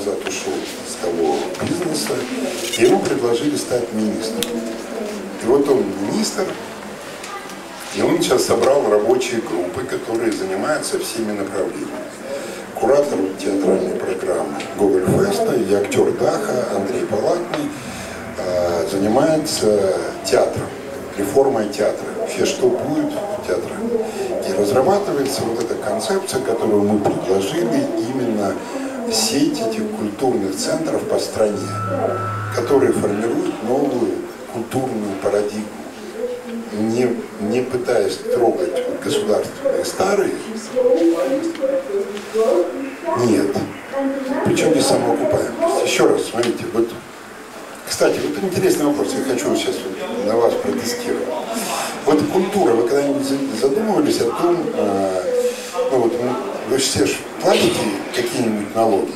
назад ушел с того бизнеса, ему предложили стать министром. И вот он министр, и он сейчас собрал рабочие группы, которые занимаются всеми направлениями. Куратор театральной программы Гоголь Феста и актер Даха Андрей Палатный э, занимается театром, реформой театра. Вообще, что будет в театре. И разрабатывается вот эта концепция, которую мы предложили, именно сеть этих культурных центров по стране, которые формируют новую культурную парадигму не, не пытаясь трогать государственные старые, нет. Причем не самоокупаемость. Еще раз, смотрите, вот, кстати, вот интересный вопрос, я хочу сейчас вот на вас протестировать. Вот культура, вы когда-нибудь задумывались о том, э, ну вот, вы все же платите какие-нибудь налоги?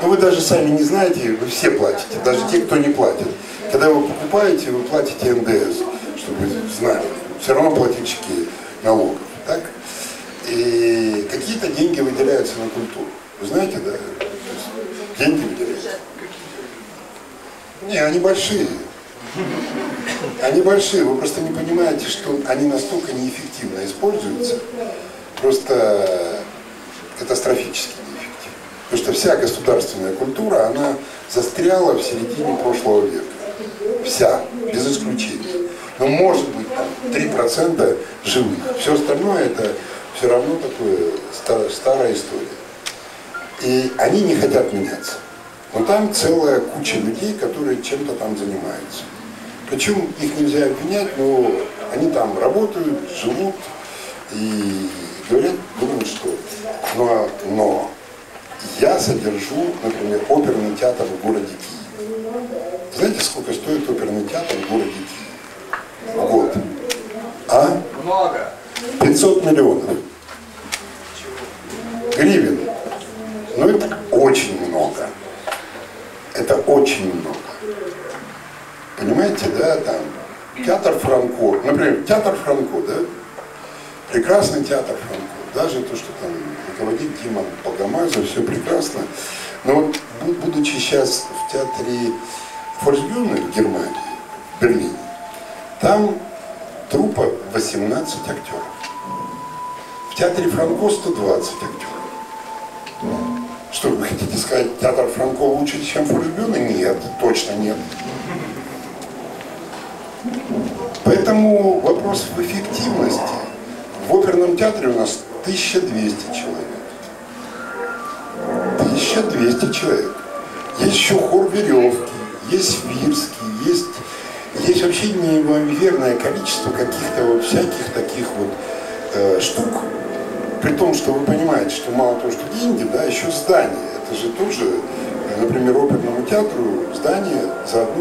Но вы даже сами не знаете, вы все платите, даже те, кто не платит. Когда вы покупаете, вы платите НДС чтобы знали, все равно плательщики налогов, так? И какие-то деньги выделяются на культуру. Вы знаете, да? Деньги выделяются. Не, они большие. Они большие, вы просто не понимаете, что они настолько неэффективно используются, просто катастрофически вся государственная культура, она застряла в середине прошлого века. Вся, без исключения но может быть там 3% живых. Все остальное это все равно такое стар, старая история. И они не хотят меняться. Но там целая куча людей, которые чем-то там занимаются. Причем их нельзя обвинять, но они там работают, живут и говорят, думают, что но, но я содержу, например, оперный театр в городе Киев. Знаете, сколько стоит оперный театр в городе Киев? год. А? Много. 500 миллионов. Гривен. Ну это очень много. Это очень много. Понимаете, да, там, театр Франко, например, театр Франко, да, прекрасный театр Франко, даже то, что там руководит Дима Погомазов, все прекрасно, но вот будучи сейчас в театре Форсбюрна в Германии, в Берлине, там трупа 18 актеров. В театре Франко 120 актеров. Что вы хотите сказать, театр Франко лучше, чем Фурсбюна? Нет, точно нет. Поэтому вопрос в эффективности. Оперном театре у нас 1200 человек. 1200 человек. Есть еще хор веревки, есть Вирский, есть есть вообще неимоверное количество каких-то вот всяких таких вот э, штук, при том, что вы понимаете, что мало того, что деньги, да, еще здание. Это же тоже, например, оперному театру здание за одну